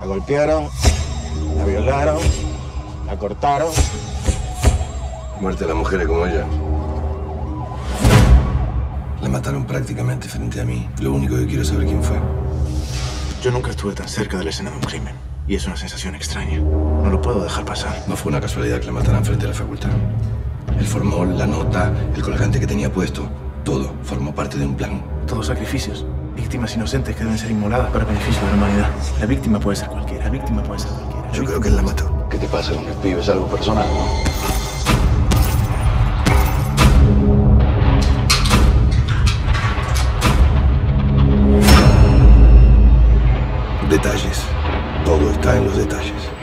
La golpearon, la violaron, la cortaron. Muerte a las mujeres como ella. La mataron prácticamente frente a mí. Lo único que quiero es saber quién fue. Yo nunca estuve tan cerca de la escena de un crimen. Y es una sensación extraña. No lo puedo dejar pasar. No fue una casualidad que la mataran frente a la facultad. El formol, la nota, el colgante que tenía puesto, todo formó parte de un plan. Todos sacrificios. Víctimas inocentes que deben ser inmoladas para beneficio de la humanidad. La víctima puede ser cualquiera, la víctima puede ser cualquiera. Yo creo que él la mató. ¿Qué te pasa con el pibe? ¿Es algo personal, no? detalles. Todo está en los detalles.